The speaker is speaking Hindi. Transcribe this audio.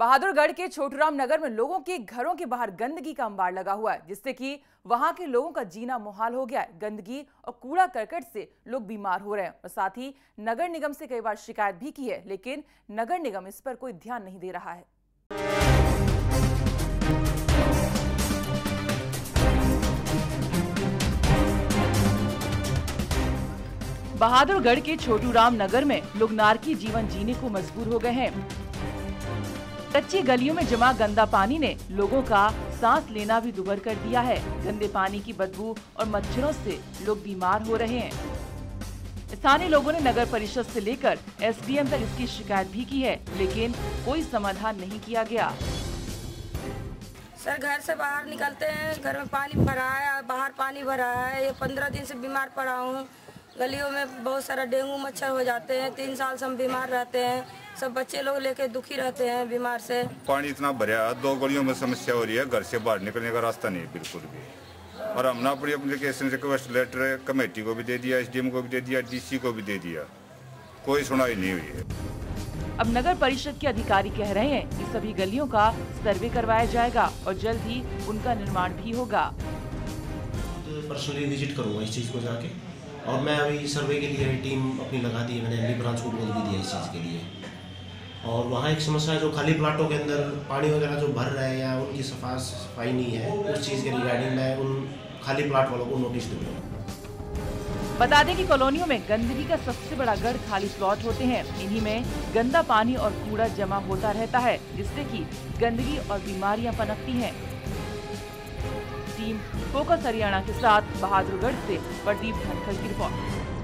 बहादुरगढ़ के छोटूराम नगर में लोगों के घरों के बाहर गंदगी का अंबार लगा हुआ है, जिससे कि वहाँ के लोगों का जीना मुहाल हो गया है। गंदगी और कूड़ा करकट से लोग बीमार हो रहे हैं और साथ ही नगर निगम से कई बार शिकायत भी की है, लेकिन नगर निगम इस पर कोई ध्यान नहीं दे रहा है। बहादुरगढ़ के छोटूराम नगर में लोग नारकी जीवन जीने को मजबूर हो गए हैं। कच्ची गलियों में जमा गंदा पानी ने लोगों का सांस लेना भी दुभर कर दिया है। गंदे पानी की बदबू और मच्छरों से लोग बीमार हो रहे हैं। स्थानीय लोगों ने नगर परिषद से लेकर एसडीएम तक इसकी शिकायत भी की है, लेकिन कोई समाधान नहीं किया गया। सर, घर से बाहर निकलते हैं, घर में पानी भरा है, बाहर पानी भरा है। ये पंद्रह दिन से बीमार पड़ा हूँ। गलियों में बहुत सारा डेंगू मच्छर हो जाते हैं। तीन साल से हम बीमार रहते हैं। सब बच्चे लोग लेके दुखी रहते हैं बीमार से। पानी इतना भरा है दो गलियों में समस्या हो रही है घर से बाहर निकलने का रास्ता नहीं है बिल्कुल भी। और हमने अपनी एप्लीकेशन रिक्वेस्ट लेटर कमेटी को भी दे दिया एसडीएम को भी दे दिया डीसी को भी दे दिया। कोई सुनाई नहीं हुई है। अब नगर परिषद के अधिकारी कह रहे हैं कि सभी गलियों का सर्वे करवाया जाएगा और जल्द ही उनका निर्माण भी होगा। पर्सनली विज़िट करूँगा इस चीज़ को जाके। और मैं अभी सर्वे के लिए टीम अपनी लगा दी है मैंने ब्रांच को बोल भी दिया इस चीज़ के लिए। और वहाँ एक समस्या है, जो खाली प्लाटों के अंदर पानी वगैरह जो भर रहे हैं या उनकी सफ़ा सफ़ाई नहीं है, उस चीज़ के रिगार्डिंग मैं उन खाली प्लाट वालों को नोटिस दूँगा बता दें कि कॉलोनियों में गंदगी का सबसे बड़ा गढ़ खाली प्लॉट होते हैं। इन्हीं में गंदा पानी और कूड़ा जमा होता रहता है, जिससे कि गंदगी और बीमारियाँ पनपती हैं। टीम फोकस हरियाणा के साथ बहादुरगढ़ से प्रदीप धनखल की रिपोर्ट।